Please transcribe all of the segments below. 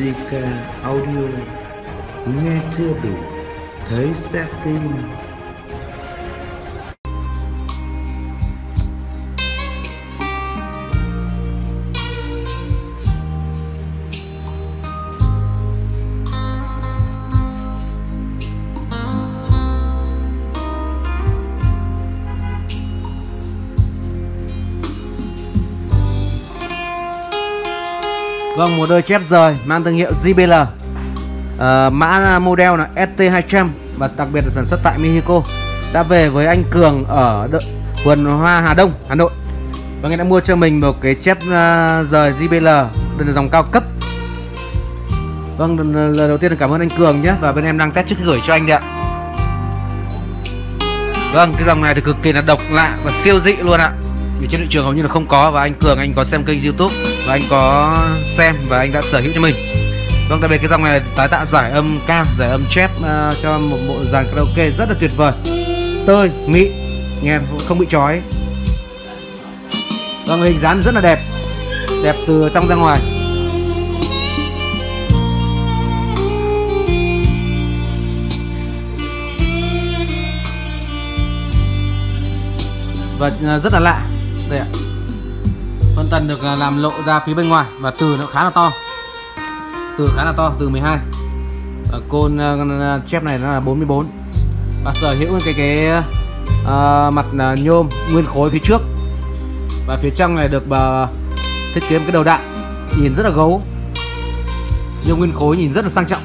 JK uh, Audio Nghe chưa đủ Thấy sẽ tin. Vâng, một đôi chép rời mang thương hiệu JBL à, ờ, Mã model là ST200 và đặc biệt là sản xuất tại Mexico. Đã về với anh Cường ở đ... vườn hoa Hà Đông, Hà Nội. Và anh đã mua cho mình một cái chép uh, rời JBL Đây là dòng cao cấp. Vâng, lần đầu tiên cảm ơn anh Cường nhé Và bên em đang test trước gửi cho anh đấy ạ. Vâng, cái dòng này thì cực kỳ là độc lạ và siêu dị luôn ạ. Vì trên thị trường hầu như là không có và anh Cường anh có xem kênh YouTube và anh có xem và anh đã sở hữu cho mình. Vâng đặc biệt cái dòng này tái tạo giải âm cam giải âm chép uh, cho một bộ dàn karaoke rất là tuyệt vời. Tơi mịn nghe không bị chói. Vâng hình dáng rất là đẹp. Đẹp từ trong ra ngoài. Và à, rất là lạ. Đây ạ phân tần được à, làm lộ ra phía bên ngoài và từ nó khá là to. Từ khá là to từ 12 và côn uh, chép này nó là 44 và sở hữu cái cái uh, mặt uh, nhôm nguyên khối phía trước. Và phía trong này được uh, thiết kế một cái đầu đạn nhìn rất là gấu. Nhôm nguyên khối nhìn rất là sang trọng.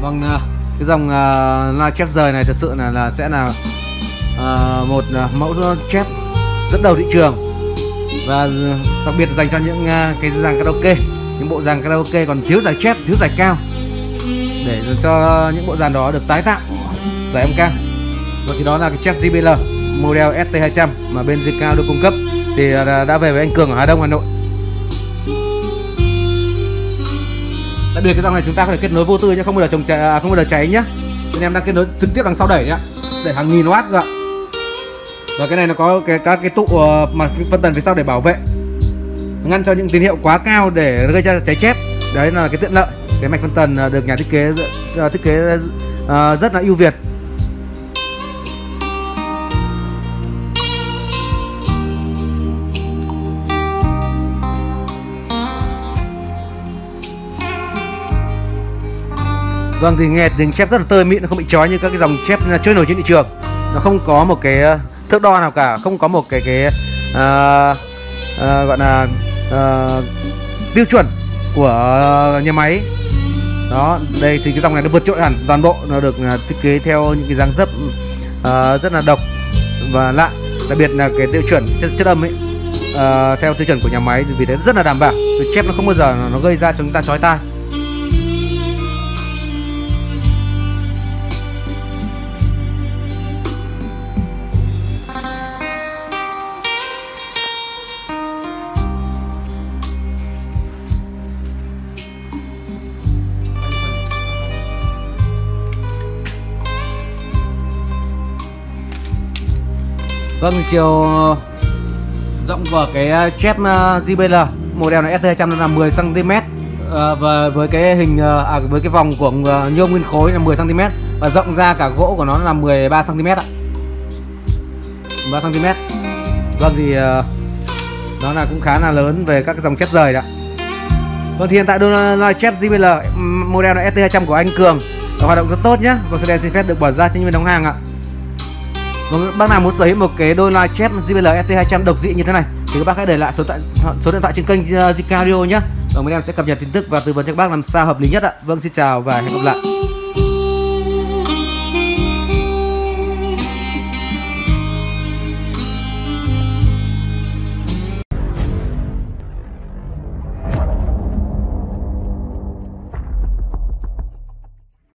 Vâng uh, cái dòng uh, loa chép rời này thật sự là là sẽ là uh, một uh, mẫu chép dẫn đầu thị trường. Và đặc biệt dành cho những uh, cái dàn karaoke những bộ dàn karaoke còn thiếu giải chép thiếu giải cao để cho những bộ dàn đó được tái tạo giải âm cao và thì đó là cái chép JBL model ST200 mà bên JK được cung cấp. Thì đã về với anh Cường ở Hà Đông Hà Nội. Đặc biệt cái dòng này chúng ta có thể kết nối vô tư nhé không bao giờ trồng cháy à, không bao giờ cháy nhé. Nên em đang kết nối trực tiếp đằng sau đẩy nhá để hàng nghìn watt cơ và cái này nó có cái các cái tụ ờ, uh, mặt phân tần phía sau để bảo vệ ngăn cho những tín hiệu quá cao để gây ra cháy chép đấy là cái tiện lợi cái mạch phân tần à, được nhà thiết kế à, thiết kế uh, rất là ưu việt. Vâng thì nghe tiếng chép rất là tơi mịn nó không bị chói như các cái dòng chép à, trôi nổi trên thị trường. Nó không có một cái à, thước đo nào cả không có một cái cái uh, uh, gọi là uh, tiêu chuẩn của nhà máy. Đó đây thì cái dòng này nó vượt trội hẳn toàn bộ nó được thiết kế theo những cái dáng dấp uh, rất là độc và lạ đặc biệt là cái tiêu chuẩn chất, chất âm ấy uh, theo tiêu chuẩn của nhà máy vì thế rất là đảm bảo. Chép nó không bao giờ nó gây ra cho chúng ta chói tai. Vâng, chiều ờ, rộng của cái ờ, chép ờ, JBL model này ST200 là 10 cm à, và với cái hình à, với cái vòng của nhôm nguyên khối là 10 cm và rộng ra cả gỗ của nó là 13 cm ạ. 13 cm. Vâng thì nó là cũng khá là lớn về các dòng chép rời đó. Vâng thì hiện tại đôi loa chép JBL model là ST200 của anh Cường hoạt động rất tốt nhé. Còn vâng, sẽ xin phép được bỏ ra cho nhân viên đóng hàng ạ. Còn bác nào muốn sở hữu một cái đôi loa chép JBL ST200 độc dị như thế này thì các bác hãy để lại số, tại, số điện thoại trên kênh ờ, Zikario Zika Radio nhé. Và mình em sẽ cập nhật tin tức và tư vấn cho các bác làm sao hợp lý nhất ạ. Vâng, xin chào và hẹn gặp lại.